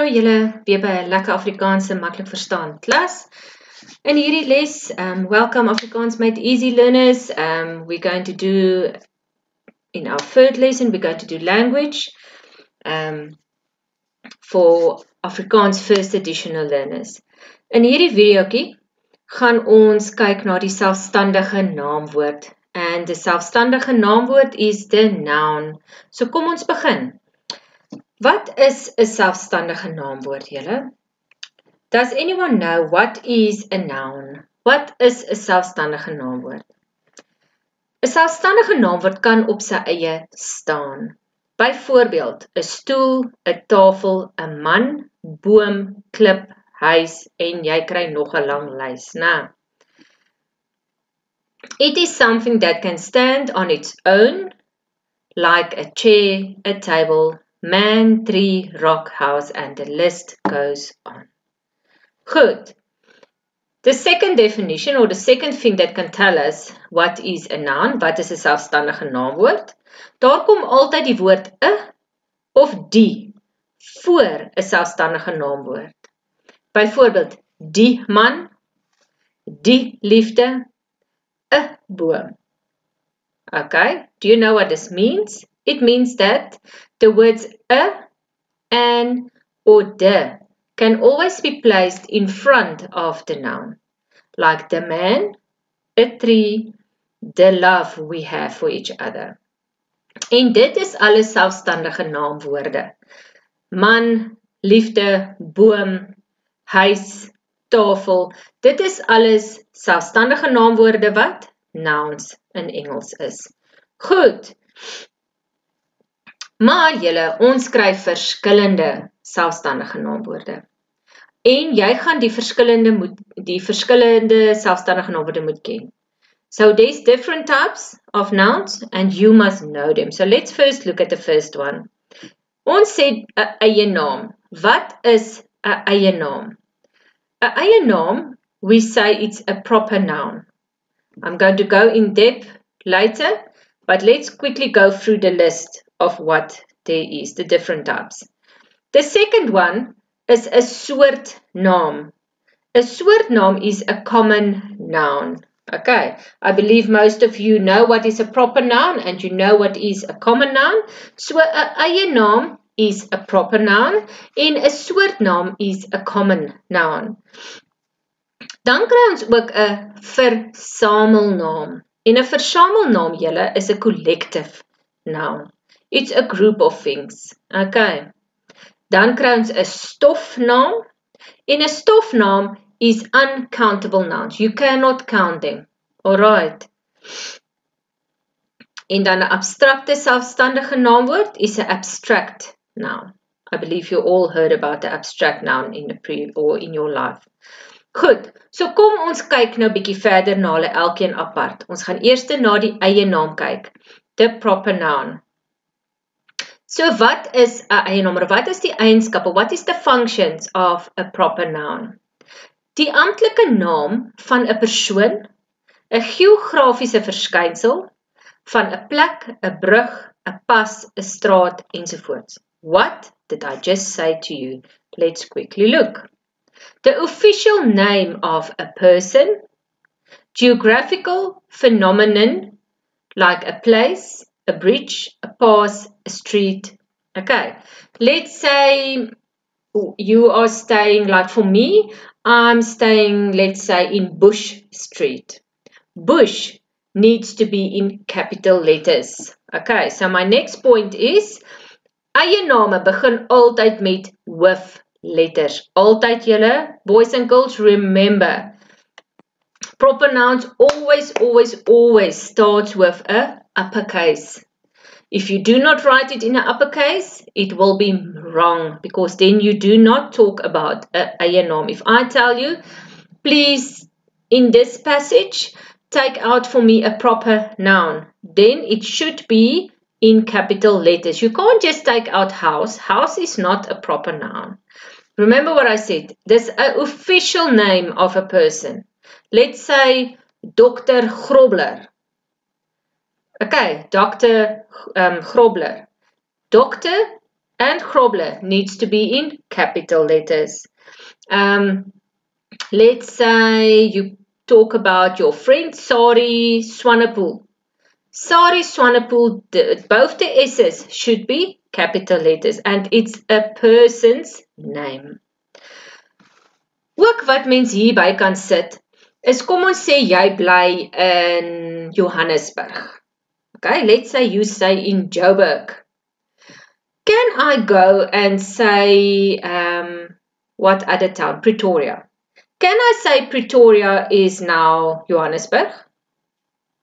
Hallo julle, weer by 'n lekker Afrikaanse maklik verstaan klas. In hierdie les, um welcome Afrikaans made easy learners. Um we're going to do in our third lesson we're going to do language um for Afrikaans first editional learners. In hierdie videoetjie gaan ons kyk na die selfstandige naamwoord. And the selfstandige naamwoord is the noun. So kom ons begin. Wat is 'n selfstandige naamwoord julle? Does anyone know what is a noun? Wat is 'n selfstandige naamwoord? 'n Selfstandige naamwoord kan op sy eie staan. Byvoorbeeld, 'n stoel, 'n tafel, 'n man, boom, klip, huis en jy kry nog 'n lang lys, né? It is something that can stand on its own like a chair, a table, man, tree, rock, house, and the list goes on. Good. The second definition or the second thing that can tell us what is a noun, wat is 'n selfstandige naamwoord? Daar kom altyd die woord 'n of die voor 'n selfstandige naamwoord. Byvoorbeeld, die man, die liefde, 'n boom. Okay, do you know what this means? It means that the words a, an, or de can always be placed in front of the noun, like the man, a tree, the love we have for each other. En dit is alles selfstandige naamwoorde. Man, liefde, boom, huis, tafel, dit is alles selfstandige naamwoorde wat nouns in Engels is. Goed. Maar julle, ons skryf verskillende selfstandige naamwoorde. En jy gaan die verskillende moet die verskillende selfstandige naamwoorde moet ken. So there's different types of nouns and you must know them. So let's first look at the first one. Ons sê 'n eie naam. Wat is 'n eie naam? 'n Eie naam, we say it's a proper noun. I'm going to go in depth later, but let's quickly go through the list of what there is, the different types. The second one is a soort naam. A soort naam is a common noun. Okay, I believe most of you know what is a proper noun and you know what is a common noun. So a eie naam is a proper noun en 'n soort naam is a common noun. Dan kry ons ook 'n versamelnaam. En 'n versamelnaam julle is 'n collective noun. It's a group of things. Okay. Dan kry ons 'n stofnaam. En 'n stofnaam is uncountable nouns. You cannot count them. Alright. En dan 'n abstrakte selfstandige naamwoord is 'n abstract noun. I believe you all heard about the abstract noun in the pre or in your life. Goed. So kom ons kyk nou bietjie verder na hulle elkeen apart. Ons gaan eers na die eie naam kyk. The proper noun. So wat is 'n eienaam? Wat is die eienskappe? What is the functions of a proper noun? Die amptelike naam van 'n persoon, 'n geografiese verskynsel van 'n plek, 'n brug, 'n pas, 'n straat ensovoorts. What did I just say to you? Let's quickly look. The official name of a person, geographical phenomenon like a place, a bridge, a pass, a street. Okay, let's say you are staying, like for me, I'm staying, let's say, in Bush Street. Bush needs to be in capital letters. Okay, so my next point is, eie name begin altyd met hoofletters. Altyd julle, boys and girls, remember, proper nouns always, always, always starts with a uppercase. If you do not write it in an uppercase, it will be wrong because then you do not talk about a eienaam. If I tell you, please, in this passage, take out for me a proper noun, then it should be in capital letters. You can't just take out house. House is not a proper noun. Remember what I said. There's an official name of a person. Let's say Dr. Grobler. Okay, Dr. Um, Grobler. Doctor and Grobler needs to be in capital letters. Um, let's say you talk about your friend Sari Swanepoel. Sari Swanepoel, both the S's should be capital letters and it's a person's name. Ook wat mens hierby kan sit is kom ons sê jy bly in Johannesburg. Okay, let's say you say in Joburg. Can I go and say um what other town? Pretoria. Can I say Pretoria is now Johannesburg?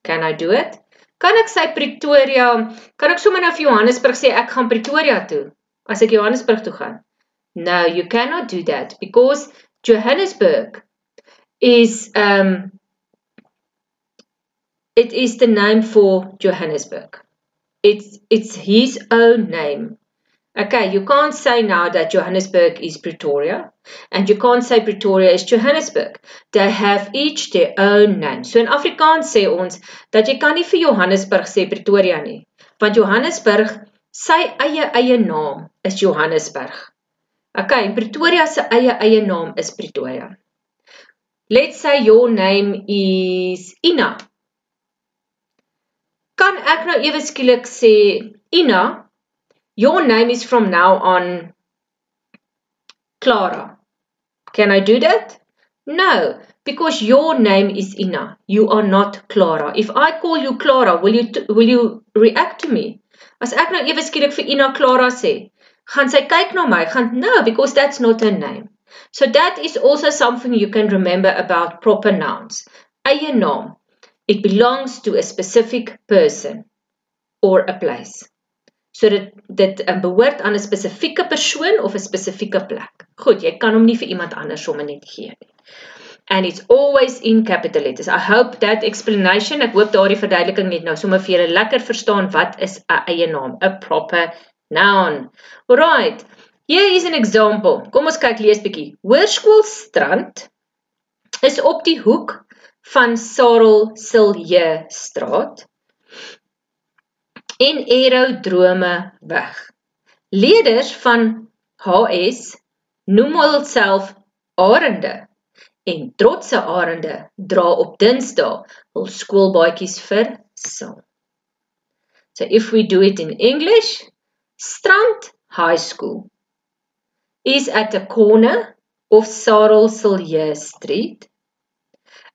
Can I do it? Kan ek sê Pretoria? Kan ek sommer nou vir Johannesburg sê ek gaan Pretoria toe as ek Johannesburg toe gaan? No, you cannot do that because Johannesburg is um it is the name for Johannesburg. It's it's his own name. Okay, you can't say now that Johannesburg is Pretoria and you can't say Pretoria is Johannesburg. They have each their own name. So in Afrikaans sê ons dat jy kan nie vir Johannesburg sê Pretoria nie, want Johannesburg sy eie eie naam is Johannesburg. Okay, Pretoria se eie eie naam is Pretoria. Let's say your name is Ina. Kan ek nou ewe skielik sê Ina Your name is from now on Clara. Can I do that? No, because your name is Ina. You are not Clara. If I call you Clara, will you will you react to me? As ek nou ewe skielik vir Ina Clara sê, gaan sy kyk na my, gaan no, because that's not her name. So that is also something you can remember about proper nouns. Eie naam. It belongs to a specific person or a place. So dit dit um, behoort aan 'n spesifieke persoon of 'n spesifieke plek. Goed, jy kan hom nie vir iemand anders sommer net gee nie. And it's always in capital letters. I hope that explanation, ek hoop daardie verduideliking net nou sommer vir julle lekker verstaan wat is 'n eie naam, a proper noun. Alright. Here is an example. Kom ons kyk lees bietjie. Hoërskool Strand is op die hoek van Sarel Silje Straat en aerodrome weg. Leerders van HS noem hulself arende en trotse arende dra op Dinsdae hul skoolbaadjies vir sal. So if we do it in English, Strand High School is at the corner of Sarel Silje Street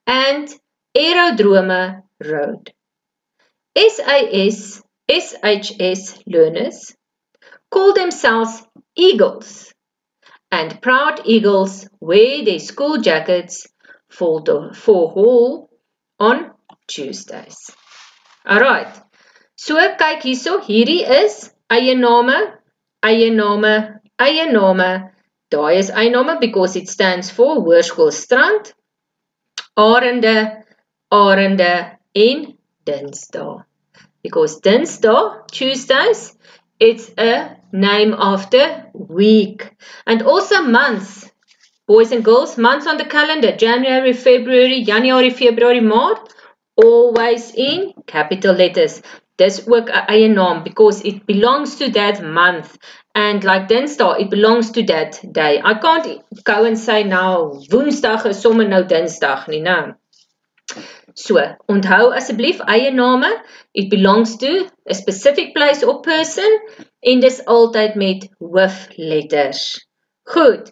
and Aerodrome Road. SAS SHS learners call themselves Eagles, and proud Eagles wear their school jackets for, the, for hall on Tuesdays. Alright, so kyk hierso, hierdie is eie name, eie name, eie name. Daai is eie name because it stands for Hoërskool Strand, Arende, Arende en Dinsdae because Dinsdae, Tuesdays, it's a name of the week. And also months, boys and girls, months on the calendar, January, February, January, February, March, always in capital letters. Dis 'n eie naam because it belongs to that month and like Dinsdae it belongs to that day. I can't go and say now Woensdag is sommer nou Dinsdag nie, nou. So, onthou asseblief eie name, it belongs to a specific place or person en dis altyd met hoofletters. Goed.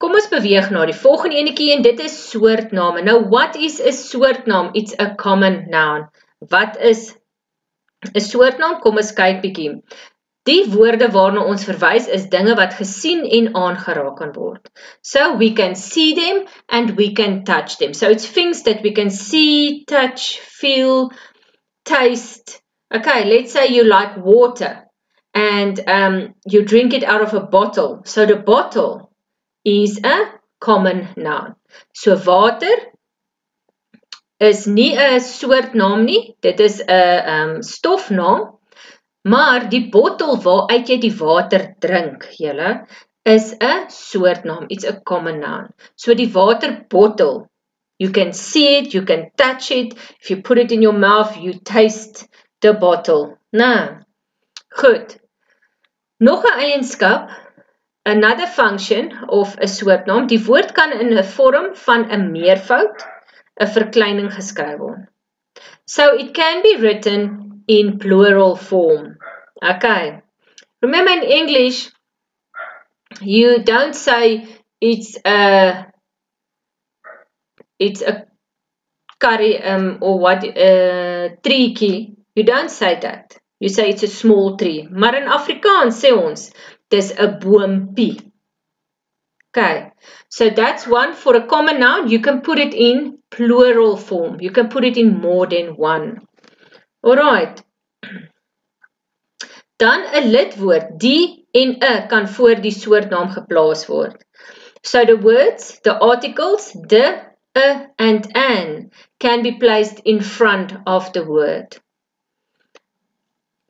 Kom ons beweeg na die volgende enetjie en dit is soortname. Nou what is 'n soortnaam? It's a common noun. Wat is 'n soortnaam? Kom ons kyk bietjie. Die woorde waarna ons verwys is dinge wat gesien en aangeraak kan word. So we can see them and we can touch them. So it's things that we can see, touch, feel, taste. Okay, let's say you like water and um, you drink it out of a bottle. So the bottle is a common noun. So water is nie 'n soort naam nie. Dit is 'n um, stofnaam Maar die bottel waaruit jy die water drink, julle, is 'n soort naam. It's a common noun. So die waterbottel, you can see it, you can touch it. If you put it in your mouth, you taste the bottle. Nou. Goed. Nog 'n eienskap, another function of 'n soortnaam, die woord kan in 'n vorm van 'n meervoud, 'n verkleining geskryf word. So it can be written in plural form. Okay. Remember in English you don't say it's a it's a curry um or what uh treetjie. You don't say that. You say it's a small tree. Maar in Afrikaans sê ons dis 'n boompie. Okay. So that's one for a common noun. You can put it in plural form. You can put it in more than one. All right. Dan 'n lidwoord, die en 'n kan voor die soortnaam geplaas word. So the words, the articles, the, a and an can be placed in front of the word.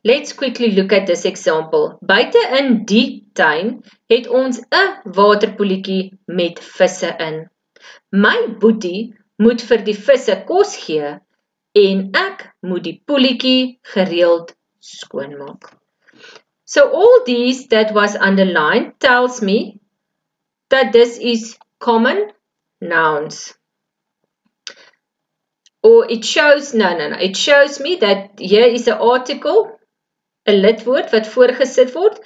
Let's quickly look at this example. Buite in die tuin het ons 'n waterpoeltjie met visse in. My boetie moet vir die visse kos gee en ek moet die poeltjie gereeld skoonmaak. So all these that was underlined tells me that this is common nouns. Or it shows, no, no, no, it shows me that here is an article, a lidwoord wat voorgesit word.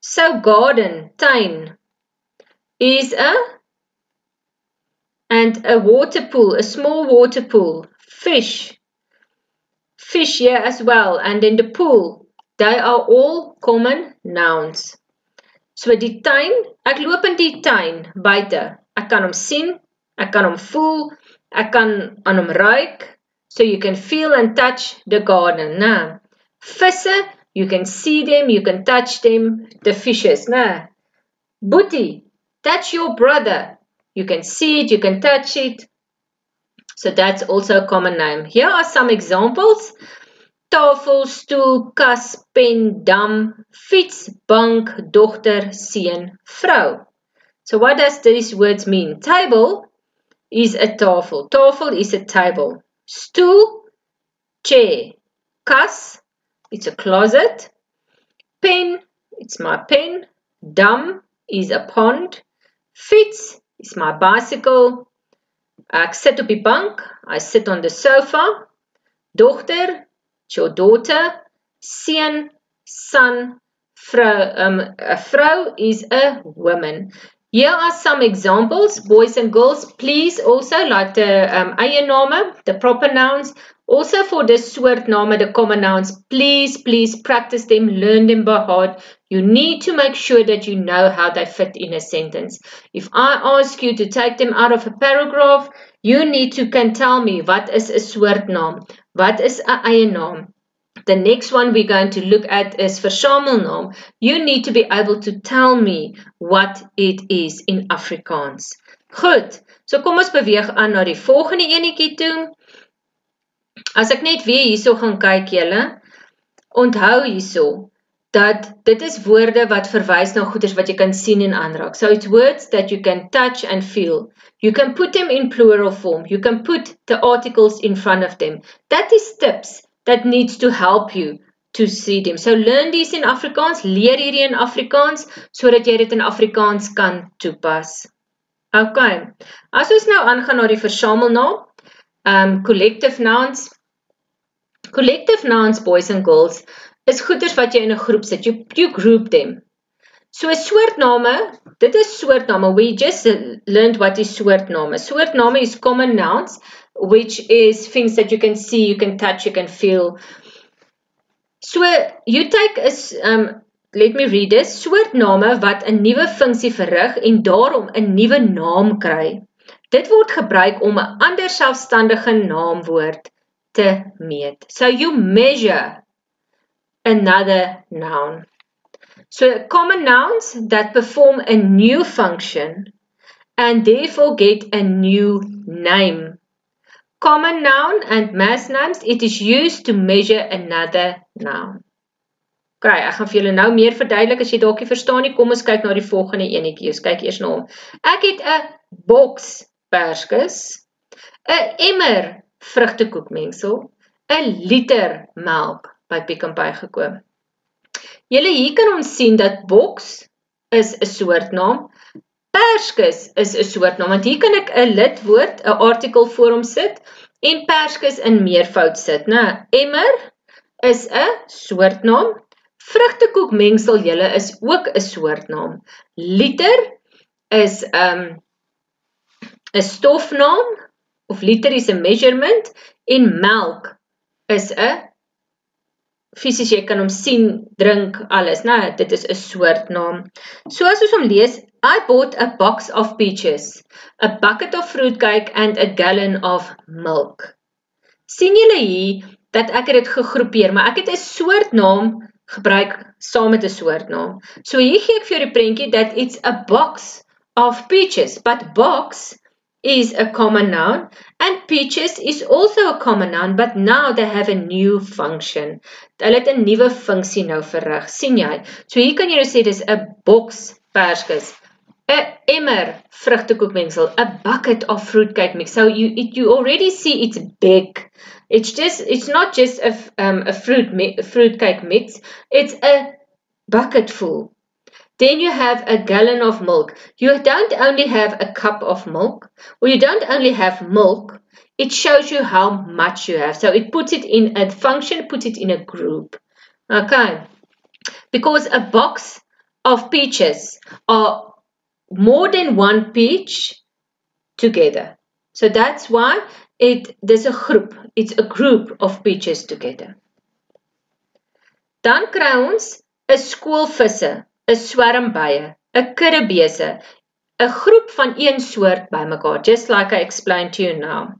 So garden, tuin, is a, and a water pool, a small water pool, fish, fish here as well, and in the pool, they are all common nouns. So die tuin, ek loop in die tuin buite. Ek kan hom sien, ek kan hom voel, ek kan aan hom ruik. So you can feel and touch the garden, né? Visse, you can see them, you can touch them, the fishes, né? booty, touch your brother. You can see it, you can touch it. So that's also a common name. Here are some examples tafel, stoel, kas, pen, dam, fiets, bank, dogter, seun. So what does these words mean? Table is a tafel. Tafel is a table. Stoel, chair. Kas, it's a closet. Pen, it's my pen. Dam is a pond. Fiets is my bicycle. Ek sit op die bank. I sit on the sofa. Dogter your daughter. Seun, son, vrou. Um, a vrou is a woman. Here are some examples. Boys and girls, please also like the um, eie name, the proper nouns. Also for the soort name, the common nouns, please, please practice them, learn them by heart. You need to make sure that you know how they fit in a sentence. If I ask you to take them out of a paragraph, you need to can tell me what is a soort naam. Wat is 'n eie naam? The next one we're going to look at is versamelnaam. You need to be able to tell me what it is in Afrikaans. Goed. So kom ons beweeg aan na die volgende enetjie toe. As ek net weer hierso gaan kyk julle, onthou hierso dat dit is woorde wat verwys na goeders wat jy kan sien en aanraak. So it's words that you can touch and feel. You can put them in plural form. You can put the articles in front of them. That is tips that needs to help you to see them. So learn these in Afrikaans, leer hierdie in Afrikaans sodat jy dit in Afrikaans kan toepas. Okay. As ons nou aangaan na die versamelnaam, um collective nouns. Collective nouns boys and girls is goeders wat jy in 'n groep sit. You you group them. So soortname, dit is soortname. We just learned what is soortname. Soortname is common nouns which is things that you can see, you can touch, you can feel. So you take a um let me read this. Soortname wat 'n nuwe funksie verrig en daarom 'n nuwe naam kry. Dit word gebruik om 'n ander selfstandige naamwoord te meet. So you measure another noun. So common nouns that perform a new function and therefore get a new name. Common noun and mass nouns, it is used to measure another noun. OK, ek gaan vir julle nou meer verduidelik as jy dalk nie verstaan nie. Kom ons kyk na die volgende enetjie. Ons kyk eers na hom. Ek het 'n boks perskes, 'n emmer vrugtekoekmengsel, 'n liter melk by Pick n Pay gekoop. Julle hier kan ons sien dat boks is 'n soortnaam. Perskes is 'n soortnaam want hier kan ek 'n lidwoord, 'n artikel voor hom sit en perskes in meervoud sit, né? Emmer is 'n soortnaam. Vrugtekoekmengsel julle is ook 'n soortnaam. Liter is 'n um, 'n stofnaam of liter is 'n measurement en melk is 'n fisies jy kan hom sien, drink alles, né? Dit is 'n soortnaam. So as ons hom lees, I bought a box of peaches, a bucket of fruitcake and a gallon of milk. sien julle hier dat ek dit gegroepeer, maar ek het 'n soortnaam gebruik saam met 'n soortnaam. So hier gee ek vir jou die prentjie dat it's a box of peaches, but box is a common noun and peaches is also a common noun but now they have a new function. Hulle het 'n nuwe funksie nou verrig. sien jy? So hier kan jy nou sê dis 'n boks perskes, 'n emmer vrugtekoekmengsel, a bucket of fruitcake mix. So you it, you already see it's big. It's just it's not just a um a fruit a fruitcake mix. It's a bucket full. Then you have a gallon of milk. You don't only have a cup of milk, or you don't only have milk, it shows you how much you have. So it puts it in a function, puts it in a group. Okay. Because a box of peaches are more than one peach together. So that's why it there's a group. It's a group of peaches together. Dan kry ons 'n skoolvisse 'n swerm bye, 'n kudde bese, 'n groep van een soort bymekaar, just like I explained to you now.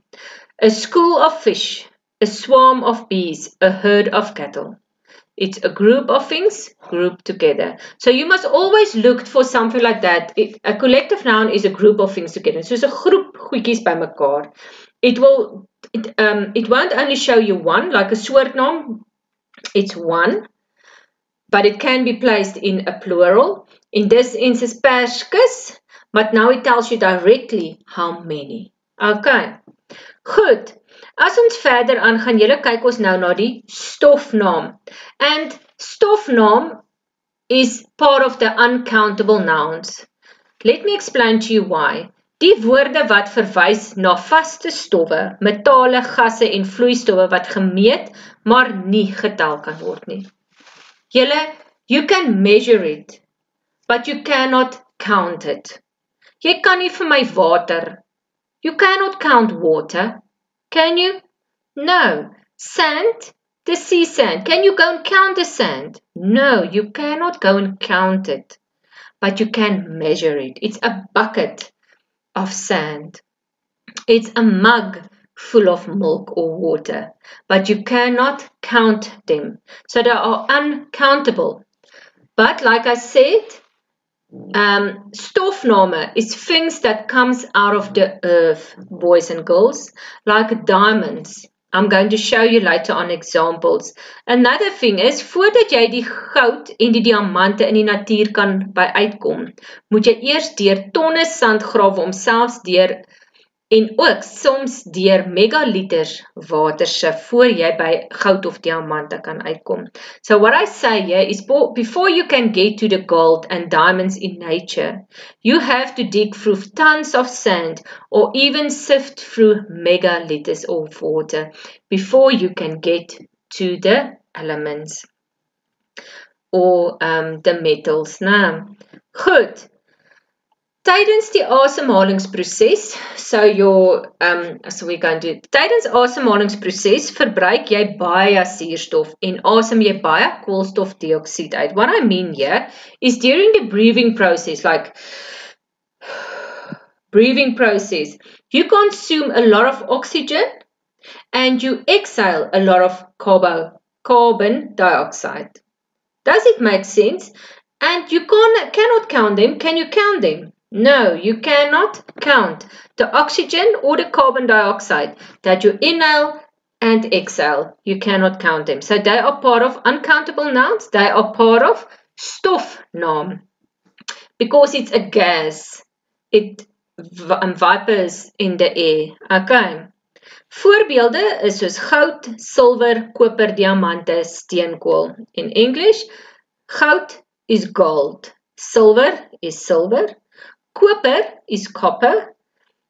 A school of fish, a swarm of bees, a herd of cattle. It's a group of things grouped together. So you must always look for something like that. A collective noun is a group of things together. So it's a groep goedjies bymekaar. It will it um it won't only show you one like a soort. It's one but it can be placed in a plural. In this instance, perskes, but now it tells you directly how many. Okay. Goed. As ons verder aangaan, julle kyk ons nou na die stofnaam. And stofnaam is part of the uncountable nouns. Let me explain to you why. Die woorde wat verwys na vaste stowwe, metale, gasse en vloeistowwe wat gemeet maar nie getel kan word nie. Julle, you can measure it, but you cannot count it. Jy kan nie vir my water. You cannot count water. Can you? No. Sand, the sea sand. Can you go and count the sand? No, you cannot go and count it. But you can measure it. It's a bucket of sand. It's a mug full of milk or water, but you cannot count them. So they are uncountable. But like I said, um, stofname is things that comes out of the earth, boys and girls, like diamonds. I'm going to show you later on examples. Another thing is, voordat jy die goud en die diamante in die natuur kan by uitkom, moet jy eers deur tonne sand grawe om selfs deur en ook soms deur megaliters water sif voor jy by goud of diamante kan uitkom. So what I say here is before you can get to the gold and diamonds in nature, you have to dig through tons of sand or even sift through megaliters of water before you can get to the elements or um the metals, né? Goed. Tydens die asemhalingsproses jou ehm um, so we gaan doen. Tydens asemhalingsproses verbruik jy baie suurstof en asem jy baie koolstofdioksied uit. What I mean here is during the breathing process like breathing process, you consume a lot of oxygen and you exhale a lot of carbon carbon dioxide. Does it make sense? And you can, cannot count them. Can you count them? No, you cannot count the oxygen or the carbon dioxide that you inhale and exhale. You cannot count them. So they are part of uncountable nouns. They are part of stuff stofnaam. Because it's a gas. It um, vipers in the air. Okay. Voorbeelde is soos goud, silwer, koper, diamante, steenkool. In English, Goud is gold. Silver is silver. Koper is copper.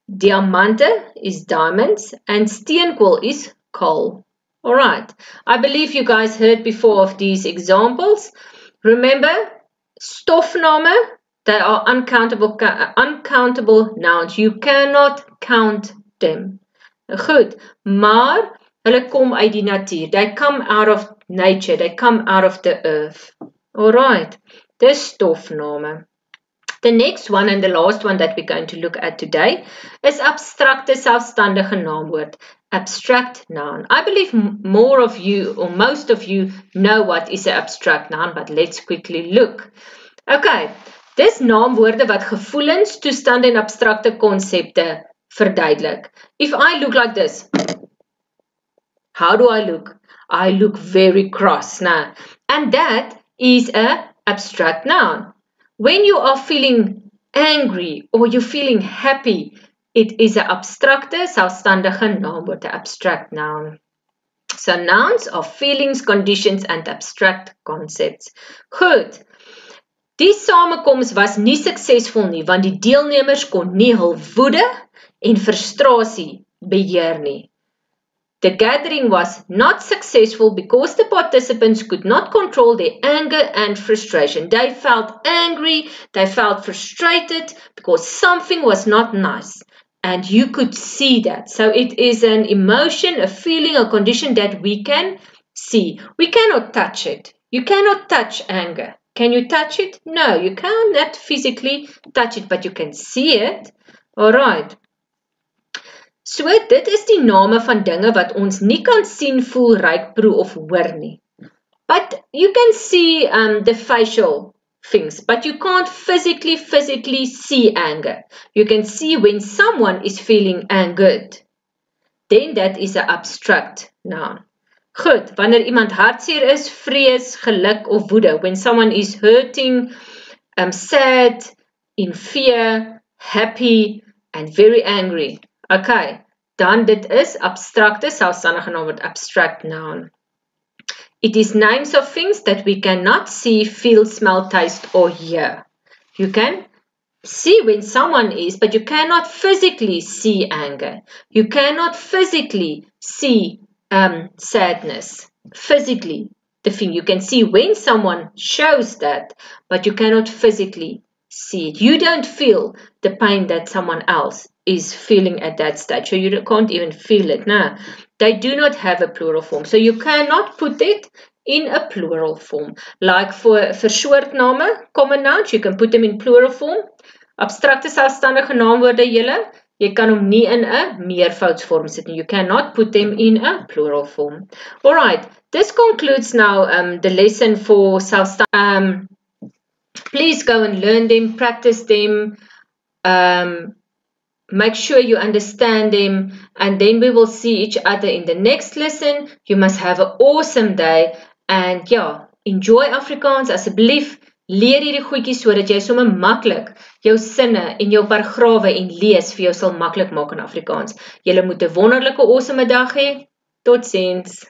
Diamante is diamonds and steenkool is coal. All right. I believe you guys heard before of these examples. Remember, stofname, they are uncountable uncountable nouns. You cannot count them. Goed, maar hulle kom uit die natuur. They come out of nature. They come out of the earth. All right. Dis stofname. The next one and the last one that we're going to look at today is abstrakte selfstandige naamwoord. Abstract noun. I believe more of you or most of you know what is an abstract noun, but let's quickly look. Okay, dis naamwoorde wat gevoelens, toestande en abstrakte konsepte verduidelik. If I look like this, how do I look? I look very cross now. And that is a abstract noun. When you are feeling angry or you're feeling happy, it is an abstracte selfstandige naamwoord, an abstract noun. So nouns are feelings, conditions and abstract concepts. Goed. Die samekoms was nie suksesvol nie want die deelnemers kon nie hul woede en frustrasie beheer nie. The gathering was not successful because the participants could not control their anger and frustration. They felt angry, they felt frustrated because something was not nice. And you could see that. So it is an emotion, a feeling, a condition that we can see. We cannot touch it. You cannot touch anger. Can you touch it? No, you cannot physically touch it, but you can see it. All right. So dit is die name van dinge wat ons nie kan sien, voel, ruik, proe of hoor nie. But you can see um the facial things, but you can't physically physically see anger. You can see when someone is feeling angered. Then that is 'n abstract noun. Goed, wanneer iemand hartseer is, vrees, geluk of woede, when someone is hurting, um sad, in fear, happy and very angry. Okay, dan dit is abstrakte selfstandige naam word abstract noun. It is names of things that we cannot see, feel, smell, taste or hear. You can see when someone is, but you cannot physically see anger. You cannot physically see um, sadness. Physically, the thing you can see when someone shows that, but you cannot physically see it. You don't feel the pain that someone else is feeling at that stage. So you can't even feel it. Now, they do not have a plural form. So you cannot put it in a plural form. Like for, for short name, common nouns, you can put them in plural form. Abstrakte selfstandige naamwoorde julle, jy kan hom nie in 'n meervoudsvorm sit nie. You cannot put them in a plural form. All right. This concludes now um the lesson for self um please go and learn them, practice them. Um make sure you understand them and then we will see each other in the next lesson. You must have an awesome day and yeah enjoy afrikaans asseblief leer hierdie goedjies sodat jy sommer maklik jou sinne en jou paragrawe en lees vir jou sal maklik maak in afrikaans. Jy moet 'n wonderlike awesome dag hê totsiens